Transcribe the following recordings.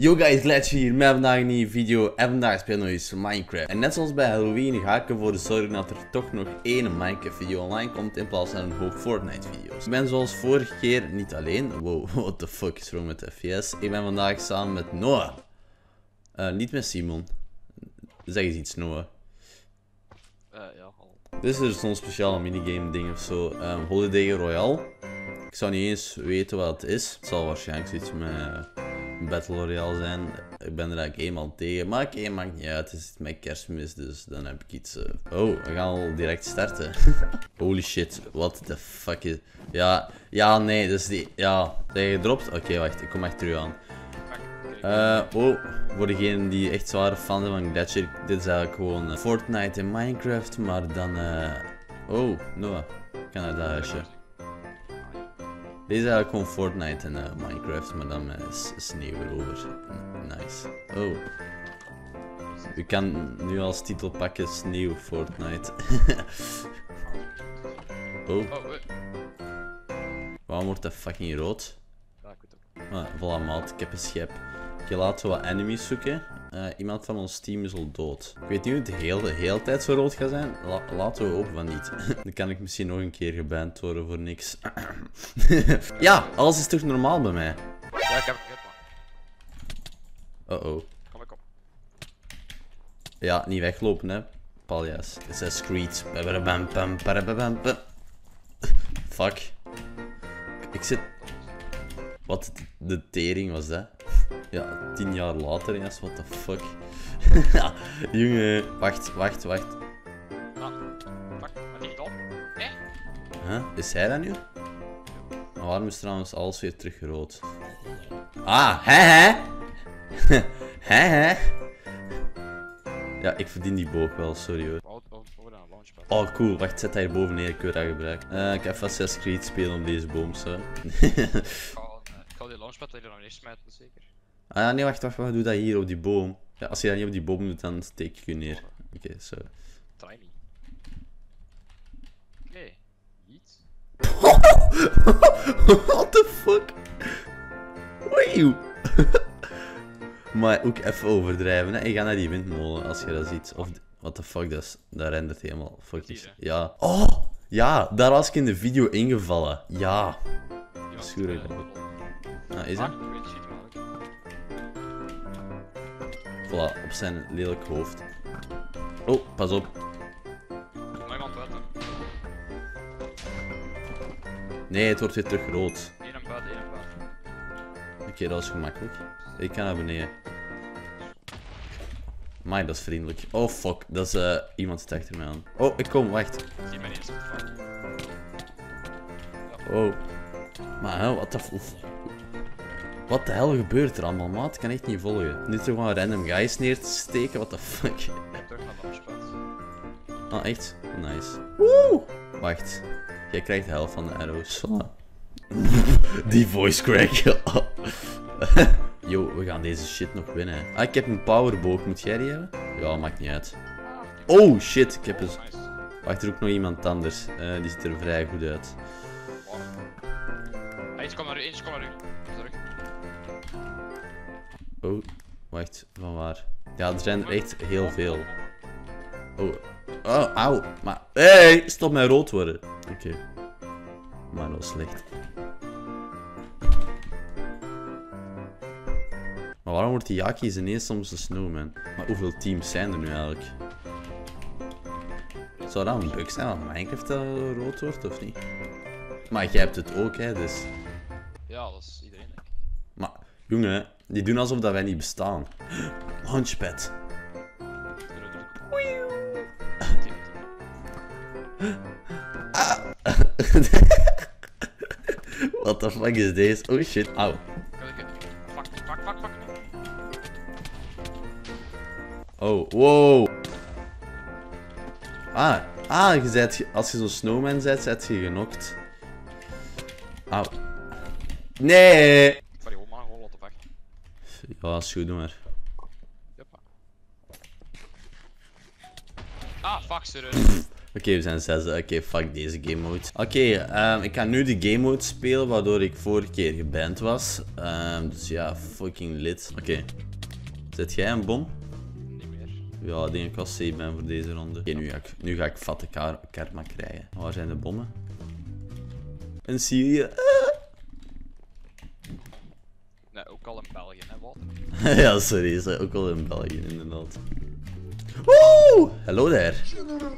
Yo guys, Glitch hier met vandaag een nieuwe video en vandaag spelen we eens Minecraft. En net zoals bij Halloween ga ik ervoor zorgen dat er toch nog één Minecraft video online komt in plaats van een hoop Fortnite video's. Ik ben zoals vorige keer niet alleen, wow, what the fuck is wrong met FPS. Ik ben vandaag samen met Noah. Uh, niet met Simon. Zeg eens iets Noah. Uh, ja, al. Dit is dus zo'n speciale minigame ding of zo. Um, Holiday Royale. Ik zou niet eens weten wat het is. Het zal waarschijnlijk zoiets met... Battle Royale zijn. Ik ben er eigenlijk eenmaal tegen. Maar oké, maakt niet uit. Het is met kerstmis, dus dan heb ik iets... Uh... Oh, we gaan al direct starten. Holy shit, what the fuck is... Ja, ja, nee, dus die... Ja, zijn je gedropt? Oké, wacht, ik kom echt terug aan. Uh, oh, voor degenen die echt zware fan zijn van Gletscher, dit is eigenlijk gewoon uh, Fortnite en Minecraft, maar dan... Oh, Noah, ik ga naar dat huisje. Deze is eigenlijk gewoon Fortnite en uh, Minecraft, maar dan met sneeuw erover. Nice. Oh. U kan nu als titel pakken sneeuw Fortnite. oh. Waarom wordt dat fucking rood? Ja, ik weet ook. Ah, voilà maat, ik heb een schep. Oké, laten we wat enemies zoeken. Uh, iemand van ons team is al dood. Ik weet niet hoe het de hele, de hele tijd zo rood gaat zijn. La laten we hopen van niet. Dan kan ik misschien nog een keer geband worden voor niks. ja, alles is toch normaal bij mij? Ja, ik heb het man. Uh oh. Kom, kom. Ja, niet weglopen hè. Paljas. Assassin's Creed. Fuck. Ik zit... Wat de tering was dat? Ja, tien jaar later, yes, what the fuck. Jongen, wacht, wacht, wacht. Ah, wat is dat? Eh? Huh? Is hij dat nu? Maar waarom is trouwens alles weer terug rood? Ah, hè hè? hè hè? Ja, ik verdien die boog wel, sorry hoor. Oh cool, wacht, zet hij hier boven neer, ik wil dat gebruiken. Uh, ik ga even Assassin's Creed spelen op deze boom, zo. Ik er smijten, zeker. Ah ja, nee, wacht, wacht, wacht, doe dat hier op die boom. Ja, als je dat niet op die boom doet, dan steek ik je neer. Oké, okay, zo. Try. Oké, okay. iets. What the fuck? Wauw. maar ook even overdrijven, hè. Ik ga naar die windmolen als je dat ziet. Of, what the fuck, dat, is, dat rendert helemaal fucking... Ja. Oh! Ja, daar was ik in de video ingevallen. Ja. Schuur Ah, is dat? Voilà, op zijn lelijk hoofd. Oh, pas op. Kom iemand. Nee, het wordt weer terug rood. Eén en buiten, één en buiten. Oké, okay, dat is gemakkelijk. Ik ga naar beneden. Maar dat is vriendelijk. Oh fuck, dat is uh, iemand zit achter mij aan. Oh, ik kom, wacht. Zie mij niet Oh. Maar hè, wat de wat de hel gebeurt er allemaal, maat? Ik kan echt niet volgen. Niet zo gewoon random guys neer te steken, what the fuck? Terug naar de Oh, echt? Nice. Woe! Wacht. Jij krijgt de helft van de arrows. Die voice crack. Yo, we gaan deze shit nog winnen. Ah, ik heb een powerboog. Moet jij die hebben? Ja, maakt niet uit. Oh, shit. Ik heb een... Wacht, er ook nog iemand anders. Uh, die ziet er vrij goed uit. Oh, wacht, van waar? Ja, er zijn er echt heel veel. Oh, oh, auw. Maar, hé, hey, stop met rood worden. Oké. Okay. Maar is slecht. Maar waarom wordt die Yaki's ineens soms een snowman? Maar hoeveel teams zijn er nu eigenlijk? Zou dat een bug zijn dat Minecraft uh, rood wordt of niet? Maar jij hebt het ook, hè, dus... Ja, dat is iedereen, denk ik. Maar, jongen, die doen alsof dat wij niet bestaan. Launchpad. What the fuck is deze? Oh shit, auw. Fuck, fuck, fuck, fuck. Oh, wow. Ah, ah, je zet, als je zo'n snowman zet, zet je genokt. Auw. Nee! Ja, is goed, doe maar. Ah, fuck, serieus. Oké, we zijn zes. Oké, fuck deze game mode. Oké, ehm, ik ga nu de game mode spelen, waardoor ik vorige keer geband was. Ehm, dus ja, fucking lit. Oké. Zet jij een bom? Niet meer. Ja, ik denk dat ik wel safe ben voor deze ronde. Oké, nu, ga ik, nu ga ik vatte kar karma krijgen. Waar zijn de bommen? In Syrië. Nee, ook al in België, hè, wat? ja, sorry, is ook wel in België, inderdaad. Woe! Hallo daar.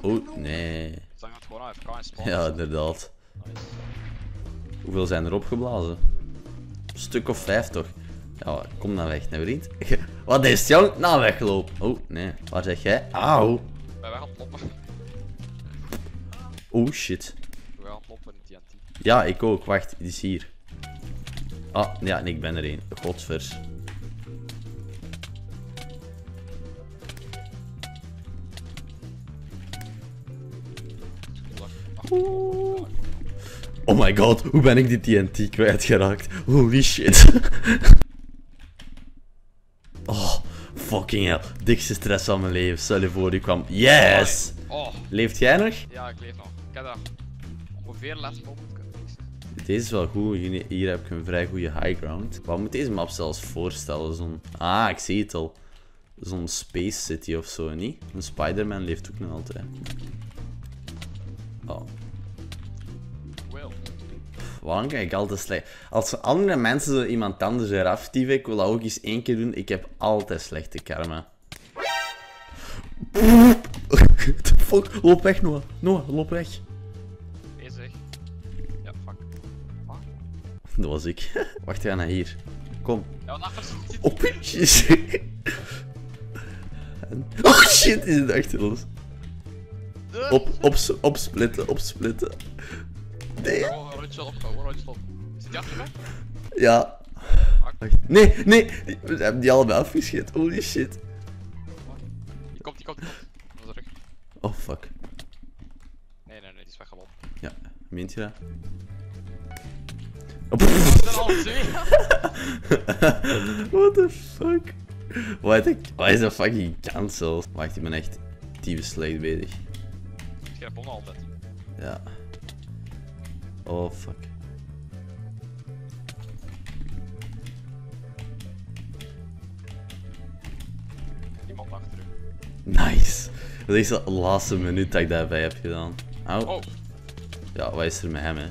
Oh, nee. Zeg het gewoon AFK in. Ja, inderdaad. Nice. Hoeveel zijn er opgeblazen? Een stuk of vijf toch? Ja, kom dan weg, nou vriend. Wat is jong? Nou, weggelopen. Oh, nee. Waar zeg jij? Auw. Ik ben weg aan het loppen. Oh, shit. Ik ben aan het loppen in TNT. Ja, ik ook. Wacht, die is hier. Ah, ja, nee, ik ben er één. Godvers. Oh my god, hoe ben ik die TNT kwijtgeraakt? Holy shit. Oh, fucking hell. Dikste stress van mijn leven. Stel je voor, die kwam. Yes! Oh, Leeft jij nog? ja, ik leef nog. Ik heb daar ongeveer moeten kunnen fixen. Deze is wel goed. Hier, heb ik een vrij goede high ground. Wat moet deze map zelfs voorstellen? Zo'n... Ah, ik zie het al. Zo'n Space City of zo, niet? Een Spider-Man leeft ook nog altijd. Oh. Waarom kijk ik altijd slecht? Als andere mensen zo iemand anders eraf dieven, ik wil dat ook eens één keer doen. Ik heb altijd slechte karma. Fuck? Loop weg, Noah. Noah, loop weg. Dat was ik. Wacht, ga naar hier. Kom. Ja, Oh, shit. Oh shit, die zit achter ons. Op, op, opsplitten, opsplitten. Nee. Oh, een rondje op, gewoon een rondje op. Zit die achter mij? Ja. Wacht. Nee, nee. We hebben die allebei afgeschiet. Holy shit. Die komt, die komt, die komt. Dat is terug. Oh fuck. Nee, nee, nee, die is weggelopen. Ja, meent je dat? What the fuck? Wat is Why is dat fucking cancel? Wacht, ik ben echt tyfus slecht bezig. Ik heb altijd. Ja. Oh fuck. Niemand achter u. Nice. Dat is de laatste minuut dat ik daarbij heb gedaan. Au. Oh, Ja, wat is er met hem, hè?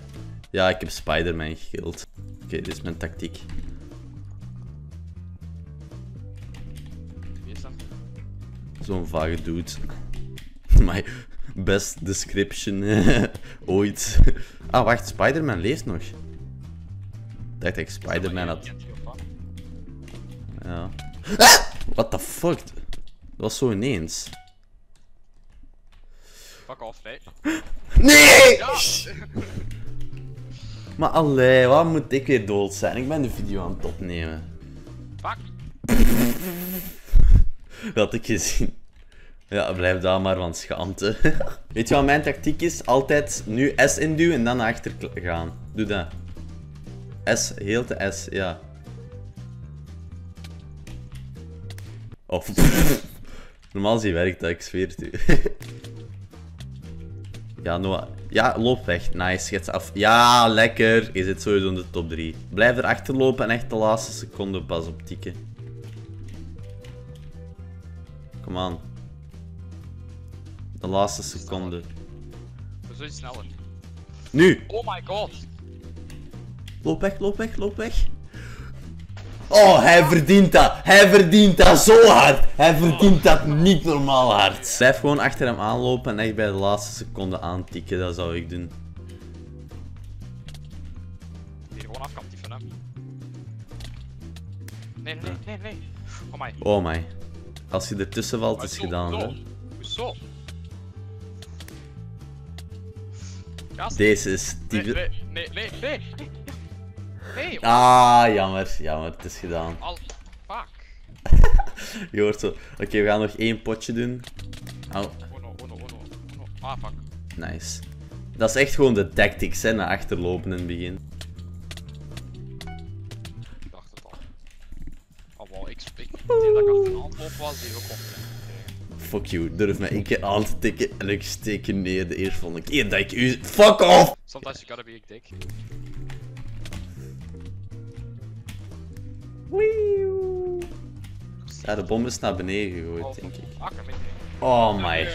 Ja, ik heb Spider-Man gekild. Oké, dit is mijn tactiek. Zo'n vage dude. My best description ooit. Ah, wacht, Spider-Man leeft nog. Ik dacht dat ik Spider-Man had. Ja. Ah! What the fuck? Dat was zo ineens. Fuck off, nee. Nee! Ja! Maar allee, wat moet ik weer dood zijn? Ik ben de video aan het opnemen. Fuck! Dat had ik gezien. Ja, blijf daar maar van schaamte. Weet je wat mijn tactiek is? Altijd nu S induwen en dan naar achter gaan. Doe dat. S, heel te S, ja. Oh, Normaal zie werkt dat, ik zweer het u. ja, Noah. Ja, loop weg. Nice, schets af. Ja, lekker. Je zit sowieso in de top 3. Blijf erachter lopen en echt de laatste seconde pas op tikken. Kom aan. De laatste seconde. Hoezo sneller? Nu! Oh my god! Loop weg, loop weg, loop weg. Oh, hij verdient dat. Hij verdient dat zo hard. Hij verdient dat niet normaal hard. Blijf gewoon achter hem aanlopen en echt bij de laatste seconde aantikken. Dat zou ik doen. Hier gewoon af kan tiefen, hè? Nee, nee, nee, nee. Oh my. Oh my. Als je ertussen valt, is het gedaan. Zo, Hè? Deze is Nee, nee, nee, nee, nee. Ah, jammer. Jammer, het is gedaan. al. Fuck. Je hoort zo. Oké, we gaan nog één potje doen. Au. Oh no, oh no, oh no, oh no. Ah, fuck. Nice. Dat is echt gewoon de tactics, hè, naar achterlopen in het begin. Ik dacht het al. Oh wow, ik, ik, ik denk dat ik achter de hand lopen was, die ook op. fuck you. Durf mij één keer aan te tikken en ik steek je neer de eerste volgende keer dat ik u... Fuck off! Sometimes you gotta be a dick. Ja, de bom is naar beneden gegooid, denk ik. Oh my.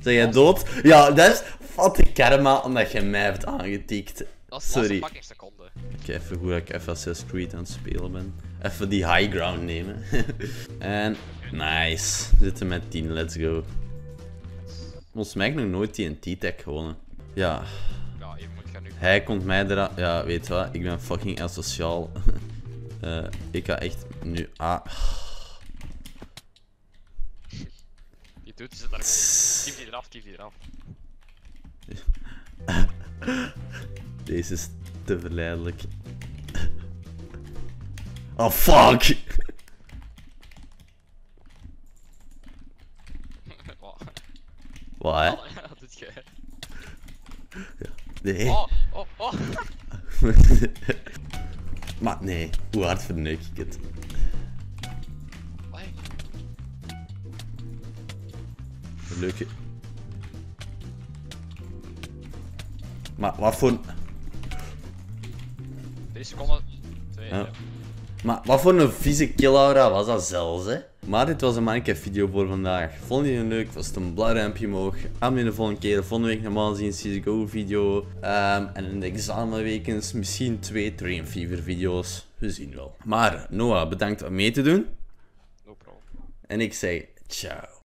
Zeg jij dood? Ja, dat is fucking karma omdat je mij hebt aangetikt. Sorry. Oké, even goed dat ik even Assassin's Creed aan het spelen ben. Even die high ground nemen. en nice. We zitten met 10, let's go. Volgens mij heb ik nog nooit TNT-tech gewonnen. Ja, hij komt mij eraan. Ja, weet je wat? Ik ben fucking asociaal. Eh, ik ga echt nu. Ah. Die doet zit daar. Kief die eraf, kief die eraf. Deze is te verleidelijk. Oh fuck! Wat? Wat hè? Oh, ja, dat doet je. Nee. Oh, oh, oh. maar nee, hoe hard verneuk ik het? Hey. Leuke. Maar wat voor. Drie seconden. Twee. Ja. Ja. Maar wat voor een vieze kill-aura was dat zelfs, hè? Maar dit was een Minecraft video voor vandaag. Vond je het leuk? Was het een blauw duimpje omhoog? Aan de volgende keer. Volgende week normaal zien CSGO video. Ehm, en in de examenwekens misschien twee Train Fever video's. We zien wel. Maar Noah, bedankt om mee te doen. No problem. En ik zeg ciao.